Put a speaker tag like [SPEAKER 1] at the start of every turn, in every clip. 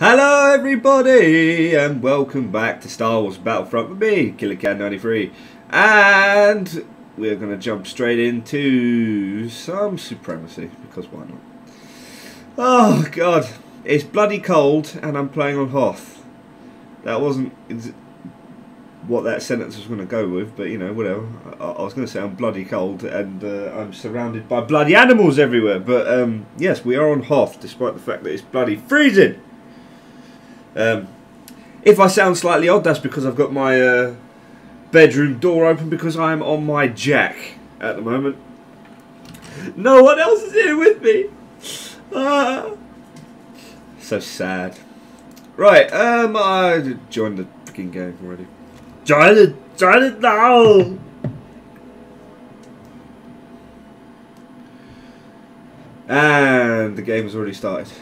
[SPEAKER 1] Hello everybody and welcome back to Star Wars Battlefront with me, KillerCann93 and we're going to jump straight into some Supremacy because why not? Oh god, it's bloody cold and I'm playing on Hoth. That wasn't what that sentence was going to go with, but you know, whatever. I, I was going to say I'm bloody cold and uh, I'm surrounded by bloody animals everywhere, but um, yes, we are on Hoth despite the fact that it's bloody freezing. Um, if I sound slightly odd, that's because I've got my uh, bedroom door open because I am on my jack at the moment. No one else is here with me. Ah. So sad. Right, um, I joined the freaking game already. Join it, join it now. And the game has already started.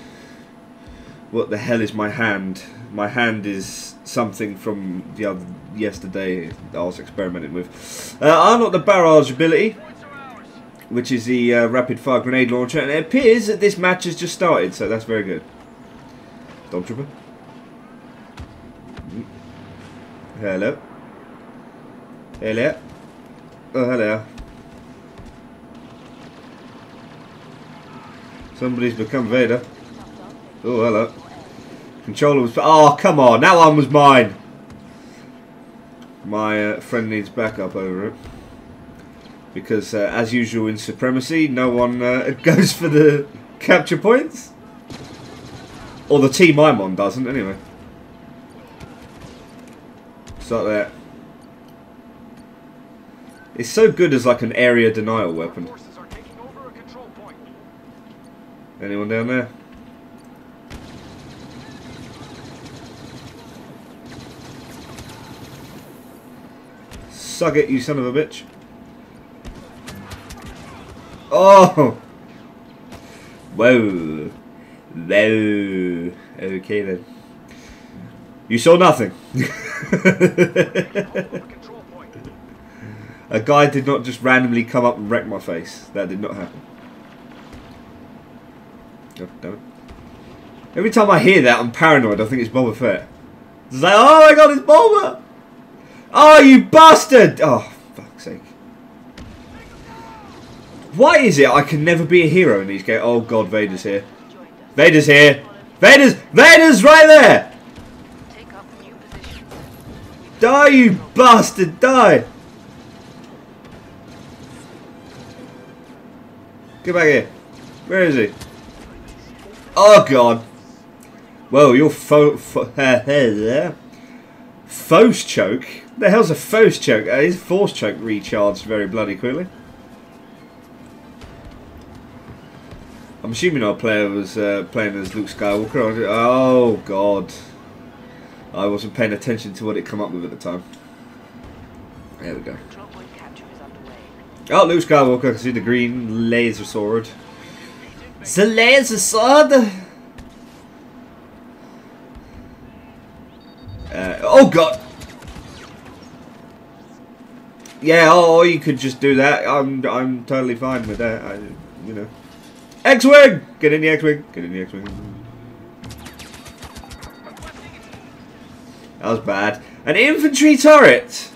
[SPEAKER 1] What the hell is my hand? My hand is something from the other yesterday I was experimenting with. Uh, unlocked the barrage ability, which is the uh, rapid fire grenade launcher, and it appears that this match has just started, so that's very good. Stormtrooper. Hello. Hello. Oh, hello. Somebody's become Vader. Oh, hello. Controller was... Oh, come on. That one was mine. My uh, friend needs backup over it. Because, uh, as usual in Supremacy, no one uh, goes for the capture points. Or the team I'm on doesn't, anyway. Start there. It's so good as like an area denial weapon. Anyone down there? Suck it, you son of a bitch. Oh! Whoa. Whoa. Okay then. You saw nothing. A guy did not just randomly come up and wreck my face. That did not happen. God damn it. Every time I hear that, I'm paranoid. I think it's Boba Fett. It's like, oh my god, it's Boba! Oh, you bastard! Oh, fuck's sake. Why is it I can never be a hero in these games? Oh god, Vader's here. Vader's here. Vader's Vader's right there! Die, you bastard, die! Get back here. Where is he? Oh god. Well, you're fo, fo Force choke? The hell's a force choke? Uh, his force choke recharged very bloody quickly. I'm assuming our player was uh, playing as Luke Skywalker. Oh god. I wasn't paying attention to what it come up with at the time. There we go. Oh, Luke Skywalker. I can see the green laser sword. It's a laser sword! Uh, oh god! Yeah, or, you could just do that. I'm I'm totally fine with that. I, you know. X-Wing! Get in the X-Wing. Get in the X-Wing. That was bad. An infantry turret!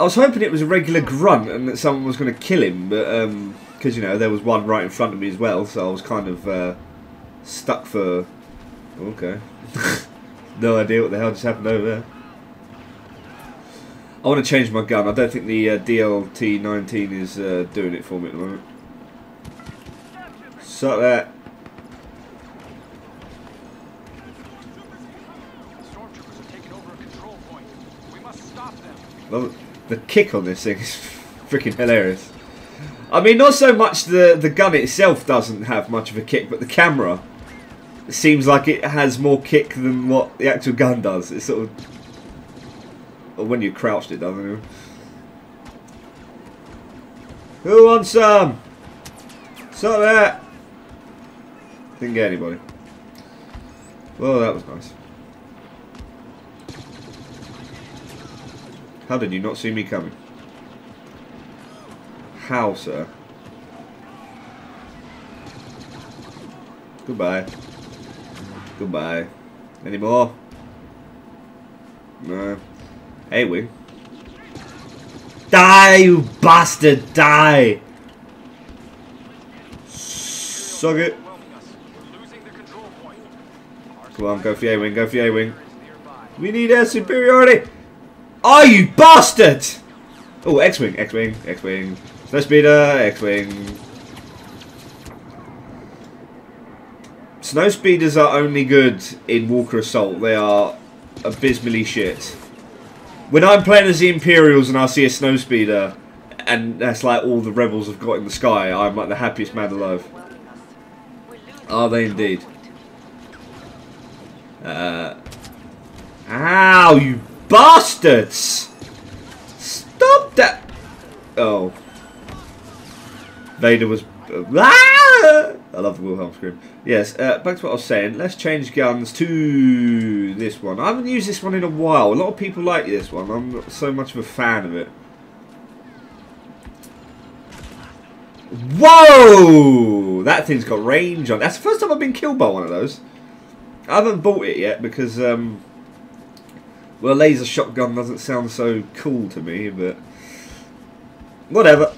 [SPEAKER 1] I was hoping it was a regular grunt and that someone was going to kill him, but, um, because, you know, there was one right in front of me as well, so I was kind of, uh, stuck for... Okay. no idea what the hell just happened over there. I want to change my gun. I don't think the uh, DLT-19 is uh, doing it for me at the moment. Suck that. Well, the kick on this thing is freaking hilarious. I mean, not so much the, the gun itself doesn't have much of a kick, but the camera seems like it has more kick than what the actual gun does. It's sort of... When you crouched it it? Who wants some? Stop that! Didn't get anybody. Well, that was nice. How did you not see me coming? How, sir? Goodbye. Goodbye. Any more? No. Wing. Die, you bastard! Die! Suck it. Come on, go for A-wing, go for A-wing. We need air superiority! Oh, you bastard! Oh, X-wing, X-wing, X-wing. Snow speeder, X-wing. Snow speeders are only good in Walker Assault. They are abysmally shit. When I'm playing as the Imperials and I see a Snowspeeder, and that's like all the rebels have got in the sky, I'm like the happiest man alive. Are they indeed? Uh, ow, you bastards! Stop that! Oh. Vader was... Ah! I love the Wilhelm scream. Yes, uh, back to what I was saying. Let's change guns to this one. I haven't used this one in a while. A lot of people like this one. I'm not so much of a fan of it. Whoa! That thing's got range on. That's the first time I've been killed by one of those. I haven't bought it yet because, um, well, laser shotgun doesn't sound so cool to me, but whatever.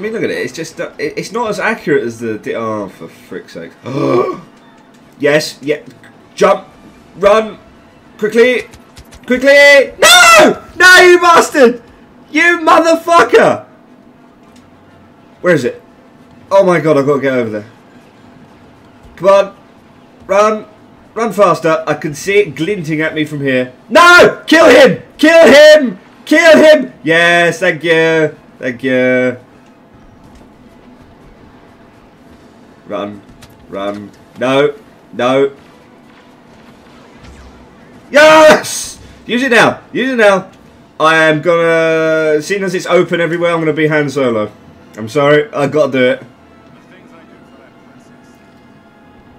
[SPEAKER 1] I mean, look at it. It's just uh, it's not as accurate as the. the Oh, for frick's sake! yes, yeah. Jump, run, quickly, quickly! No, no, you bastard! You motherfucker! Where is it? Oh my god, I've got to get over there. Come on, run, run faster! I can see it glinting at me from here. No! Kill him! Kill him! Kill him! Yes, thank you, thank you. Run. Run. No. No. Yes! Use it now. Use it now. I am gonna... Seeing as it's open everywhere, I'm gonna be Han Solo. I'm sorry. I gotta do it.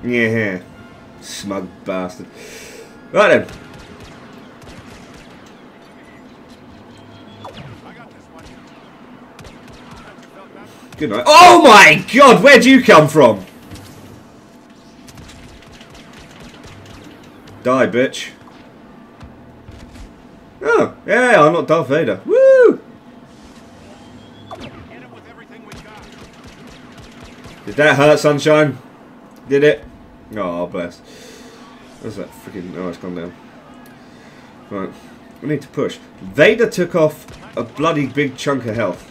[SPEAKER 1] Yeah. Smug bastard. Right then. Good night. Oh my god, where'd you come from? Die, bitch. Oh, yeah, I'm not Darth Vader. Woo! Did that hurt, Sunshine? Did it? Oh, bless. Where's that freaking... Oh, it's gone down. Right. We need to push. Vader took off a bloody big chunk of health.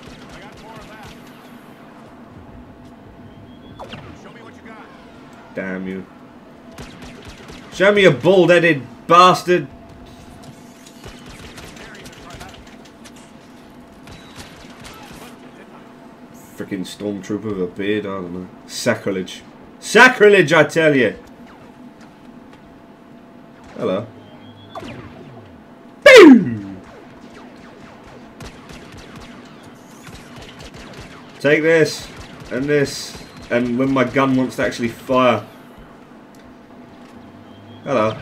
[SPEAKER 1] Damn you. Show me a bald-headed bastard. Freaking stormtrooper with a beard, I don't know. Sacrilege. Sacrilege, I tell you! Hello. Boom! Take this, and this, and when my gun wants to actually fire. Hello.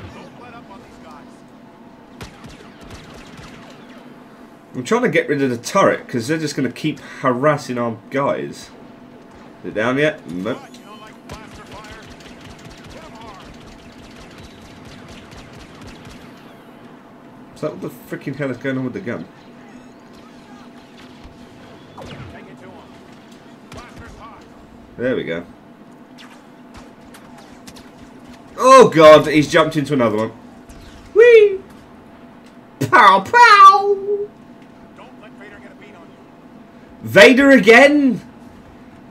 [SPEAKER 1] I'm trying to get rid of the turret because they're just going to keep harassing our guys. Is it down yet? Nope. So what the freaking hell is going on with the gun? There we go. Oh god, he's jumped into another one. Whee! Pow pow! Vader, Vader again?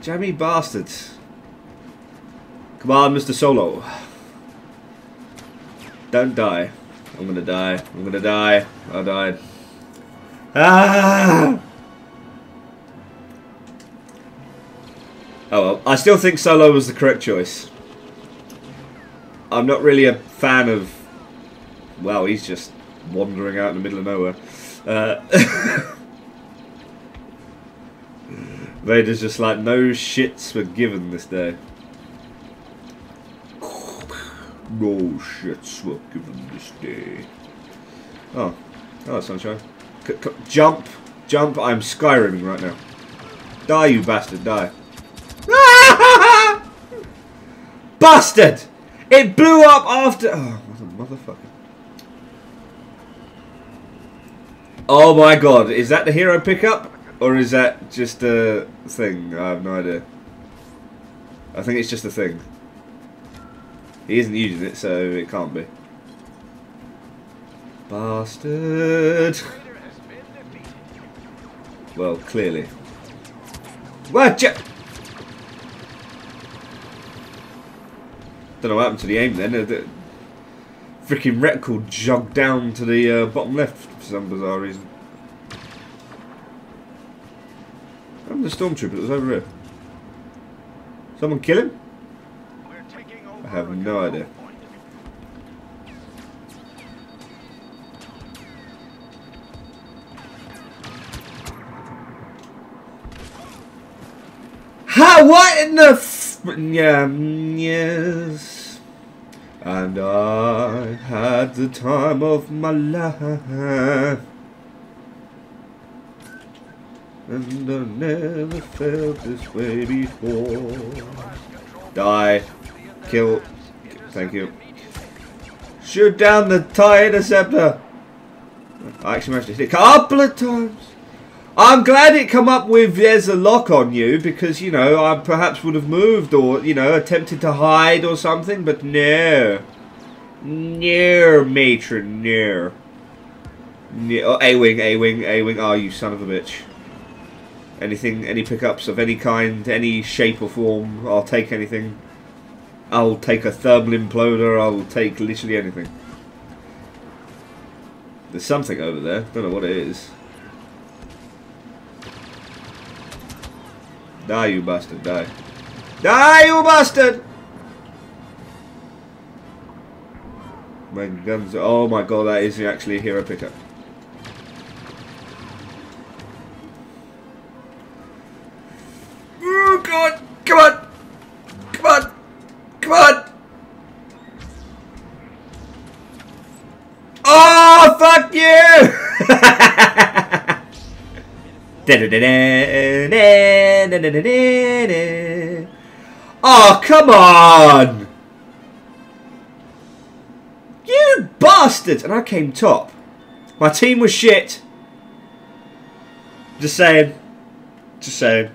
[SPEAKER 1] Jammy bastards. Come on, Mr. Solo. Don't die. I'm gonna die. I'm gonna die. I died. Ah! Oh well. I still think Solo was the correct choice. I'm not really a fan of... Well, he's just wandering out in the middle of nowhere. Uh, Vader's just like, no shits were given this day. No shits were given this day. Oh. Oh, sunshine. C jump! Jump! I'm Skyriming right now. Die, you bastard, die. Bastard! It blew up after. Oh, what a motherfucker. Oh my god, is that the hero pickup? Or is that just a thing? I have no idea. I think it's just a thing. He isn't using it, so it can't be. Bastard! Well, clearly. What? Don't know what happened to the aim then. The freaking reticle jogged down to the uh, bottom left for some bizarre reason. I'm the stormtrooper that was over here. Someone kill him? I have no idea. Ha! What in the yeah, yes. And I had the time of my life. And I never felt this way before. Die. Kill. Thank you. Shoot down the TIE Interceptor. I actually managed to hit it a couple of times. I'm glad it come up with there's a lock on you because, you know, I perhaps would have moved or, you know, attempted to hide or something, but no. No, matron, no. no. Oh, A-Wing, A-Wing, A-Wing. Oh, you son of a bitch. Anything, any pickups of any kind, any shape or form, I'll take anything. I'll take a thermal imploder, I'll take literally anything. There's something over there, don't know what it is. Die, you bastard, die. Die, you bastard! My guns, oh my god, that is actually a hero pickup. Ooh, God! Come on! Come on! Come on! Oh, Oh, come on! You bastards! And I came top. My team was shit. Just saying. Just saying.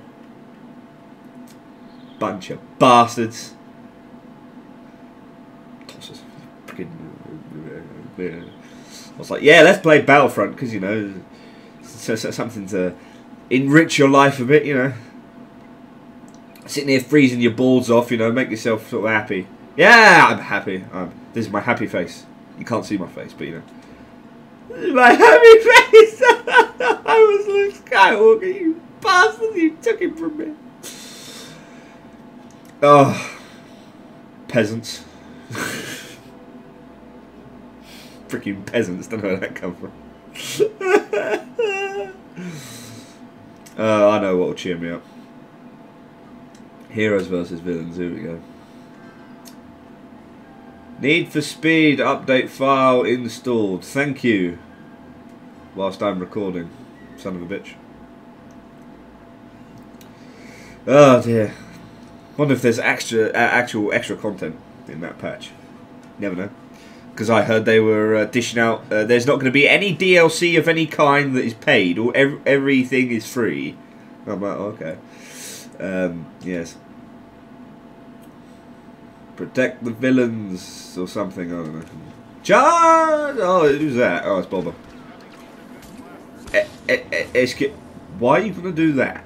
[SPEAKER 1] Bunch of bastards. I was like, yeah, let's play Battlefront because you know, something to enrich your life a bit, you know. Sitting here freezing your balls off, you know, make yourself sort of happy. Yeah, I'm happy. I'm, this is my happy face. You can't see my face, but you know. This is my happy face! I was Luke Skywalker, you bastard! You took it from me. Oh. Peasants. Freaking peasants, don't know where that come from. Uh, I know what will cheer me up. Heroes versus villains, here we go. Need for Speed update file installed. Thank you. Whilst I'm recording. Son of a bitch. Oh dear. Wonder if there's extra, uh, actual extra content in that patch. Never know because I heard they were uh, dishing out. Uh, there's not going to be any DLC of any kind that is paid, or ev everything is free. I'm okay. Um, yes. Protect the villains or something. I don't know. Charge! Oh, who's that? Oh, it's Boba. E eh, eh, eh, Why are you going to do that?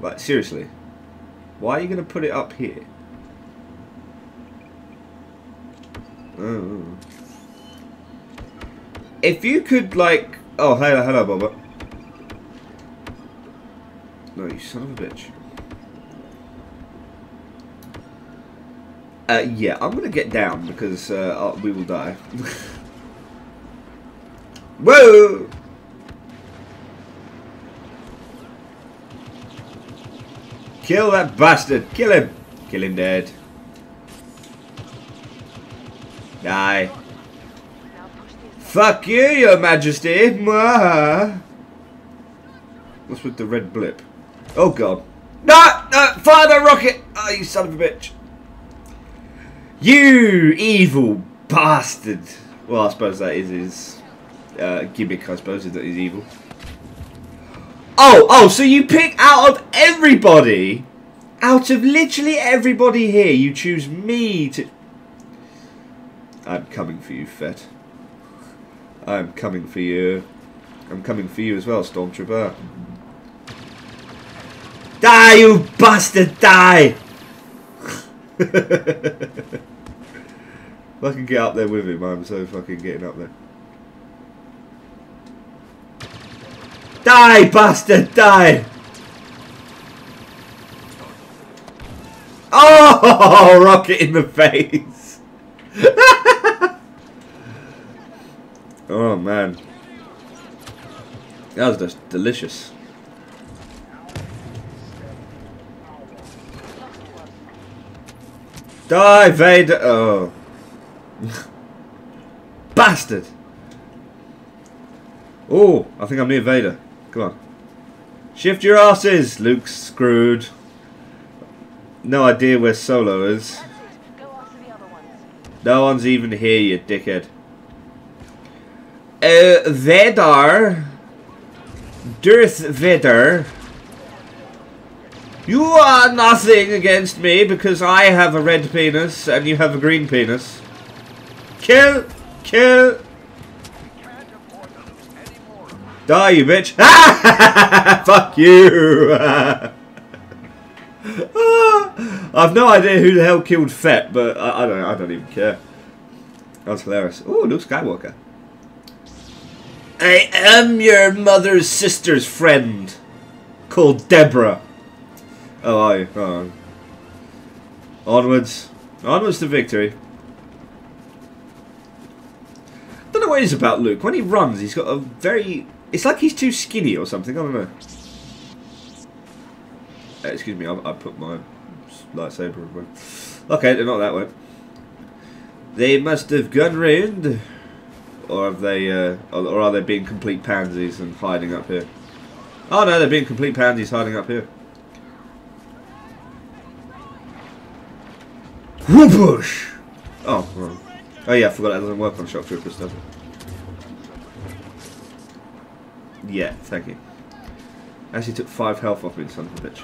[SPEAKER 1] Like, seriously. Why are you going to put it up here? Oh. If you could, like... Oh, hello, hello, Boba. No, you son of a bitch. Uh, yeah, I'm going to get down because uh, we will die. Whoa! Kill that bastard! Kill him! Kill him dead. Die. Fuck you, your majesty. What's with the red blip? Oh god. No! No! Fire that rocket! Oh, you son of a bitch. You evil bastard! Well, I suppose that is his uh, gimmick, I suppose, is that he's evil. Oh, oh, so you pick out of everybody, out of literally everybody here, you choose me to... I'm coming for you, Fett. I'm coming for you. I'm coming for you as well, Stormtrooper. Die, you bastard, die! if I can get up there with him, I'm so fucking getting up there. Die, bastard, die! Oh, rocket in the face! oh man, that was just delicious. Die, Vader! Oh. Bastard! Oh, I think I'm near Vader. Come on. Shift your asses! Luke's screwed. No idea where Solo is. No one's even here, you dickhead. Uh, Vader. Darth Vader. You are nothing against me because I have a red penis and you have a green penis. Kill! Kill! Die, you bitch! Fuck you! I've no idea who the hell killed Fett, but I, I don't. I don't even care. That was hilarious. Oh, Luke Skywalker. I am your mother's sister's friend, called Deborah. Oh, are you? Oh. Onwards. Onwards to victory. Don't know what it is about Luke. When he runs, he's got a very... It's like he's too skinny or something. I don't know. Uh, excuse me, I, I put my lightsaber away. Okay, they're not that way. They must have gone round. Or have they, uh, or are they being complete pansies and hiding up here? Oh no, they're being complete pansies hiding up here. Whoopush! Oh, wrong. Oh yeah, I forgot that doesn't work on shock troopers, does it? Yeah, thank you. Actually took five health off me, son of a bitch.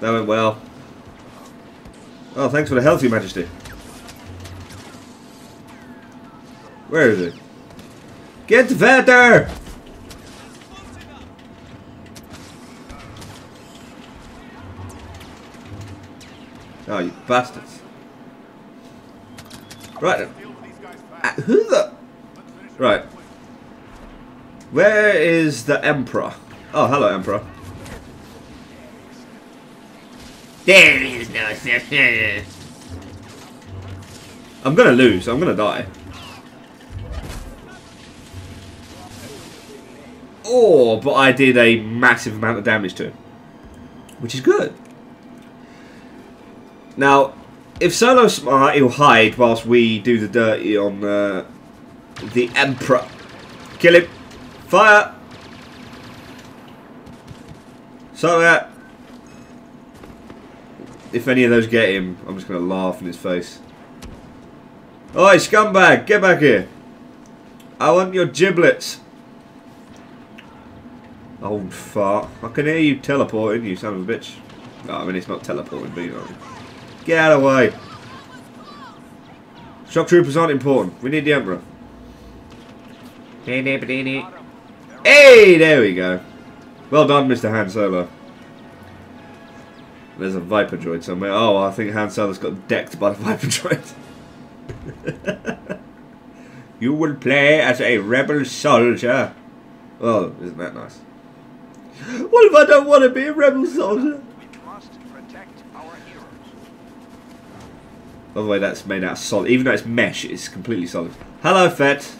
[SPEAKER 1] That went well. Oh, thanks for the health, your majesty. Where is it? Get Vader! Oh, you bastards. Right. Uh, who the... Right. Where is the Emperor? Oh, hello, Emperor. There is no... I'm gonna lose. I'm gonna die. Oh, but I did a massive amount of damage to him. Which is good. Now, if Solo's smart, he'll hide whilst we do the dirty on uh, the Emperor. Kill him. Fire. So that if any of those get him, I'm just going to laugh in his face. Oi, scumbag, get back here. I want your giblets. Old fart. I can hear you teleporting, you son of a bitch. No, I mean, it's not teleporting, but you know. Get out of the way. Shock troopers aren't important. We need the Emperor. Hey, there we go. Well done, Mr. Han Solo. There's a Viper droid somewhere. Oh, I think Han Solo's got decked by the Viper droid. you will play as a rebel soldier. Oh, isn't that nice? What if I don't want to be a rebel soldier? By the way, that's made out of solid. Even though it's mesh, it's completely solid. Hello, Fett.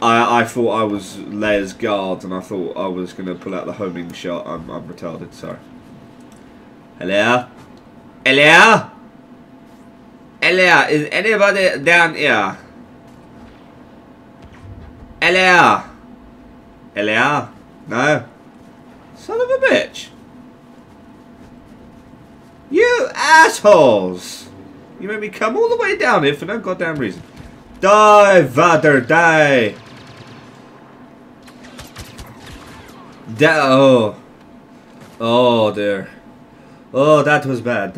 [SPEAKER 1] I I thought I was Leia's guard, and I thought I was going to pull out the homing shot. I'm, I'm retarded, sorry. Hello? Hello? Hello? Is anybody down here? Hello? Hello? No? Son of a bitch. You assholes! You made me come all the way down here for no goddamn reason. Die, Vader, die! Da oh. Oh, dear. Oh, that was bad.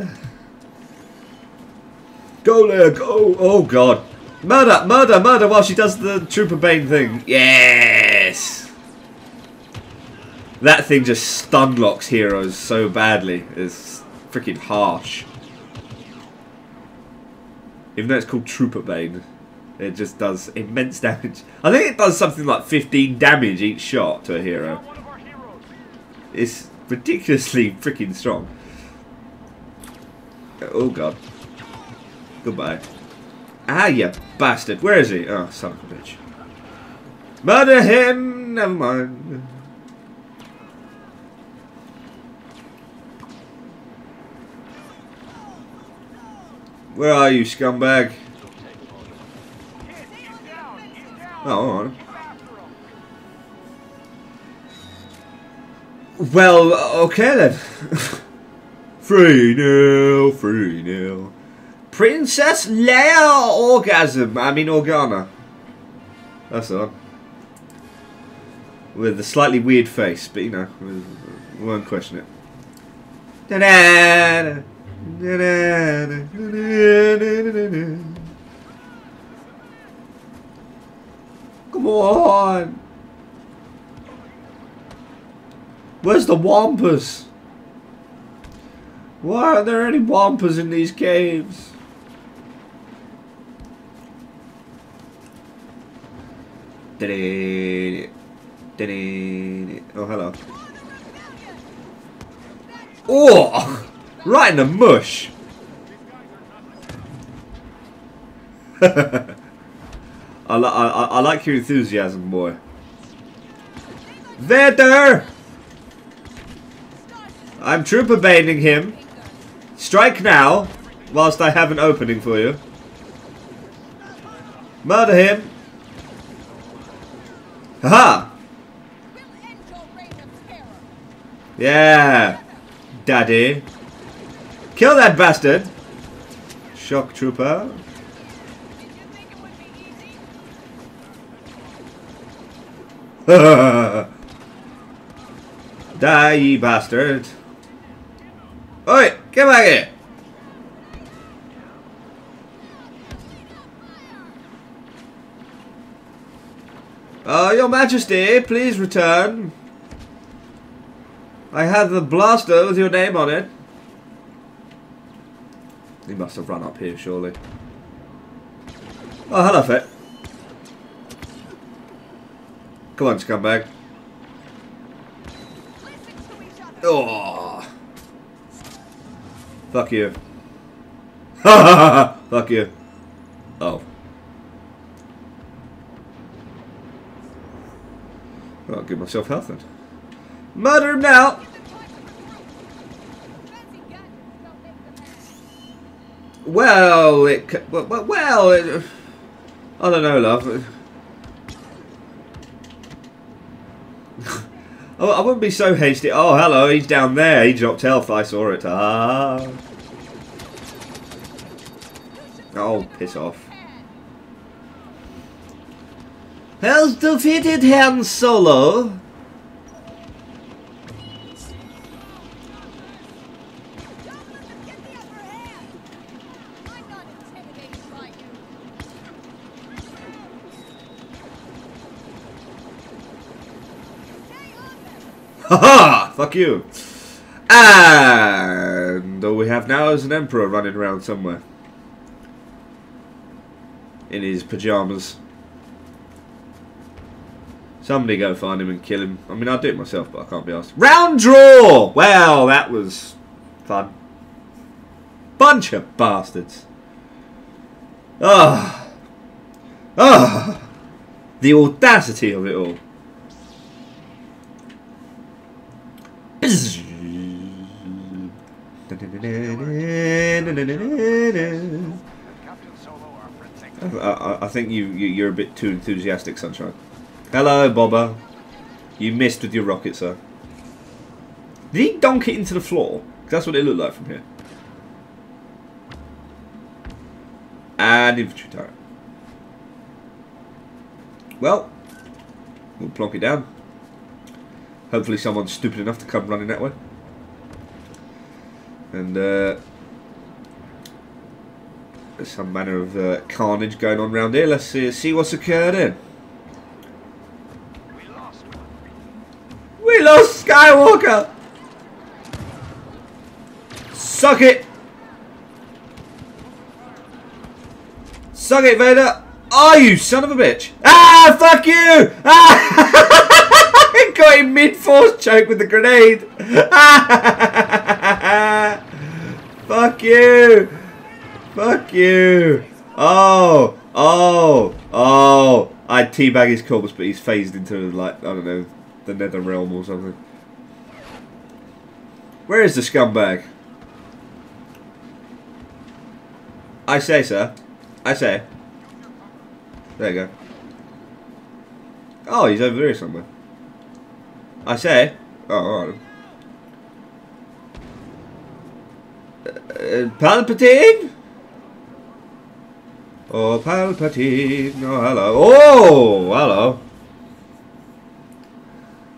[SPEAKER 1] Go, Leia, go! Oh, God. Murder, murder, murder while she does the Trooper Bane thing. Yes! That thing just stun locks heroes so badly. It's freaking harsh. Even though it's called Trooper Bane, it just does immense damage. I think it does something like 15 damage each shot to a hero. It's ridiculously freaking strong. Oh god. Goodbye. Ah, you bastard. Where is he? Oh, son of a bitch. Murder him! Never mind. Where are you, scumbag? Oh, alright. Well, okay then. free nil, free nil. Princess Leia orgasm. I mean Organa. That's on. With a slightly weird face, but you know, won't question it. -da Come on! Where's the Wampus? Why aren't there any Wampas in these caves? Oh, hello. Oh! Right in the mush! I, I, I like your enthusiasm, boy. Vader! I'm trooper baiting him. Strike now, whilst I have an opening for you. Murder him. Haha! Yeah, daddy. Kill that bastard. Shock trooper. Die, ye bastard. Oi, get back here. Uh, your majesty, please return. I have the blaster with your name on it. He must have run up here, surely. Oh, hello, Fett. Come on, scumbag. Oh. Fuck you. Fuck you. Oh. I'll give myself health then. Murder him now! Well, it... Well, well it, I don't know, love. I wouldn't be so hasty. Oh, hello, he's down there. He dropped health. I saw it. Ah. Oh, piss off. Has defeated Han Solo. Fuck you. And all we have now is an emperor running around somewhere. In his pyjamas. Somebody go find him and kill him. I mean, I'll do it myself, but I can't be asked. Round draw! Well, that was fun. Bunch of bastards. Ah. Ah. The audacity of it all. I, think you, you are a bit too enthusiastic, Sunshine. Hello, Boba. You missed with your rocket, sir. Did he donk it into the floor? That's what it looked like from here. And infantry turret. Well, we'll plonk it down. Hopefully someone's stupid enough to come running that way. And uh, there's some manner of uh, carnage going on around here. Let's see, see what's occurred in. We lost Skywalker! Suck it! Suck it, Vader! Oh, you son of a bitch! Ah, fuck you! Ah! Got him mid-force choke with the grenade! fuck you! Fuck you! Oh! Oh! Oh! I'd teabag his corpse, but he's phased into, like, I don't know, the nether realm or something. Where is the scumbag? I say, sir. I say. There you go. Oh, he's over there somewhere. I say. Oh, alright. Uh, Palpatine? Oh, Palpatine. Oh, hello. Oh, hello.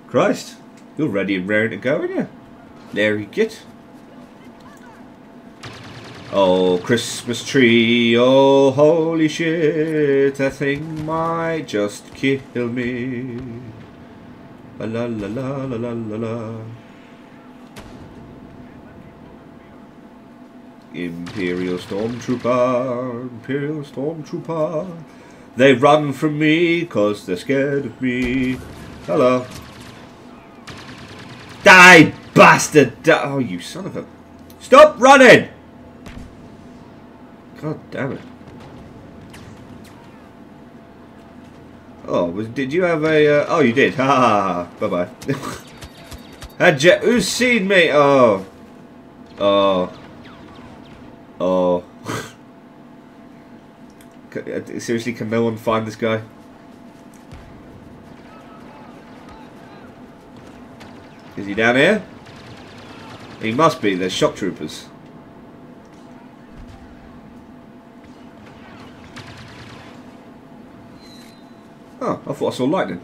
[SPEAKER 1] Christ. You're ready and raring to go, aren't you? There you get. Oh, Christmas tree, oh, holy shit, that thing might just kill me. La la la la la la la. Imperial Stormtrooper, Imperial Stormtrooper. They run from me cause they're scared of me. Hello. Die, bastard! Oh, you son of a... Stop running! God damn it. Oh, was, did you have a... Uh, oh, you did. Ha ha ha. Bye-bye. Had you... Who's seen me? Oh. Oh. Oh. Uh, seriously, can no one find this guy? Is he down here? He must be. There's shock troopers. Oh, I thought I saw lightning.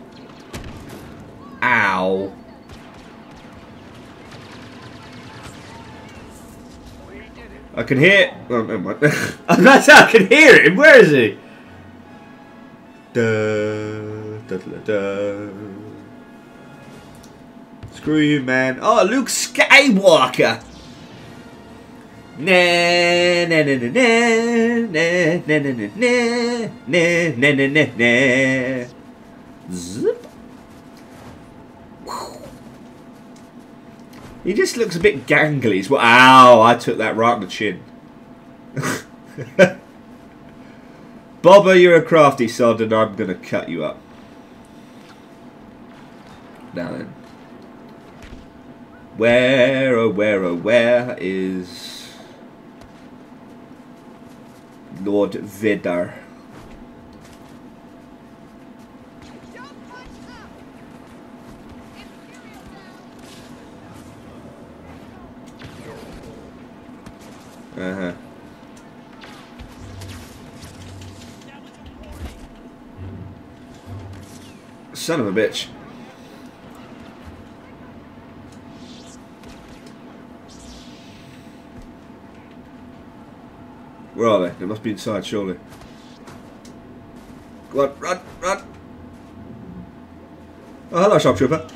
[SPEAKER 1] Ow. I can hear. Oh, never mind. I can hear him. Where is he? Da, da, da, da. Screw you, man. Oh, Luke Skywalker. Na na na na na na na na na na na na na Zip. He just looks a bit gangly. He's well, ow! I took that right on the chin. Boba, you're a crafty sod, and I'm gonna cut you up. Now then, where oh where oh where is Lord Vader. Uh-huh. Son of a bitch. Where are they? They must be inside, surely. Go on, run, run! Oh, hello, Shock Trooper.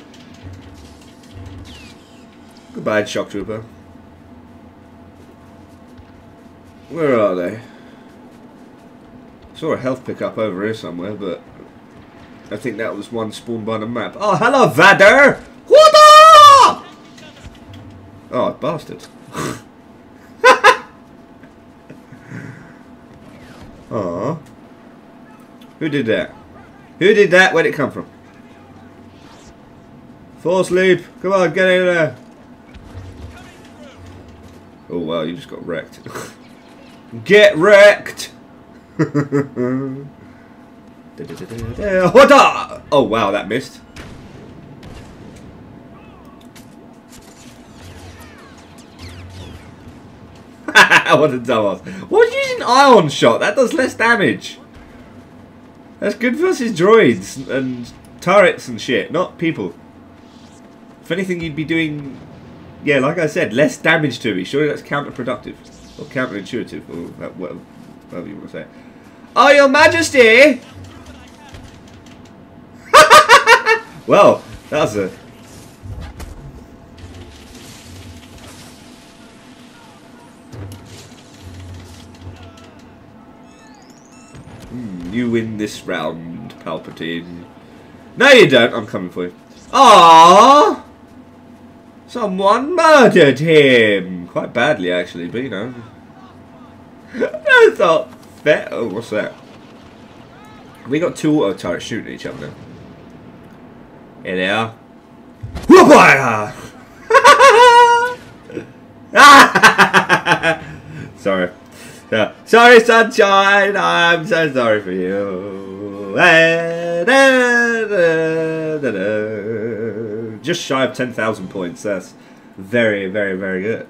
[SPEAKER 1] Goodbye, Shock Trooper. Where are they? saw a health pickup over here somewhere, but I think that was one spawned by the map. Oh, hello, Vader! What Oh, bastard. Aww. Who did that? Who did that? Where'd it come from? Force leap. Come on, get in there. Oh, wow, you just got wrecked. get wrecked! What oh, wow, that missed. what a dumbass. What was you using ion shot. That does less damage. That's good versus droids and turrets and shit, not people. If anything, you'd be doing, yeah, like I said, less damage to me. Surely that's counterproductive. Or counterintuitive, or whatever, you want to say. Oh, your majesty! well, that was a... Hmm, you win this round, Palpatine. No, you don't. I'm coming for you. Ah, Someone murdered him! Quite badly, actually, but you know. That's not fair. Oh, what's that? We got two auto turrets shooting each other now. Here they are. sorry. Sorry, sunshine. I'm so sorry for you. Just shy of 10,000 points. That's very, very, very good.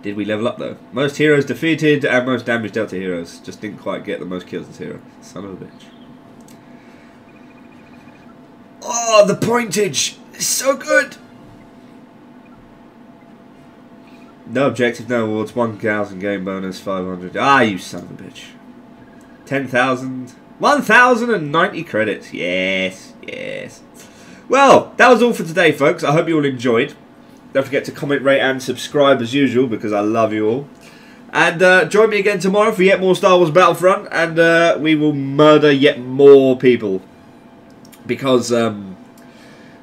[SPEAKER 1] Did we level up though? Most heroes defeated and most damage dealt to heroes. Just didn't quite get the most kills as hero. Son of a bitch. Oh, the pointage is so good. No objective, no awards. 1,000 game bonus, 500. Ah, you son of a bitch. 10,000. 1,090 credits. Yes, yes. Well, that was all for today, folks. I hope you all enjoyed. Don't forget to comment, rate, and subscribe as usual because I love you all. And uh, join me again tomorrow for yet more Star Wars Battlefront, and uh, we will murder yet more people. Because, um,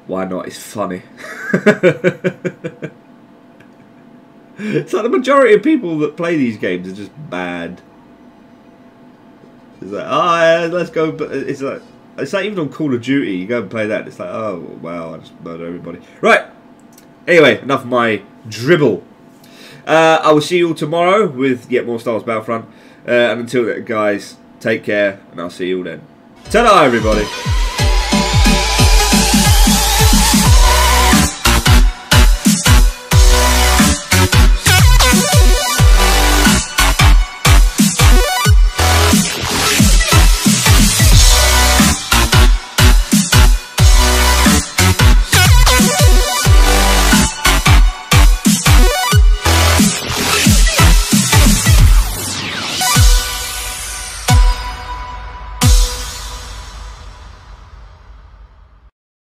[SPEAKER 1] why not? It's funny. it's like the majority of people that play these games are just bad. It's like, oh, yeah, let's go. It's like, it's like even on Call of Duty, you go and play that. It's like, oh, wow, I just murder everybody. Right. Anyway, enough of my dribble. Uh, I will see you all tomorrow with yet more Star Wars Battlefront. Uh, and until then, guys, take care, and I'll see you all then. Ta-da, everybody.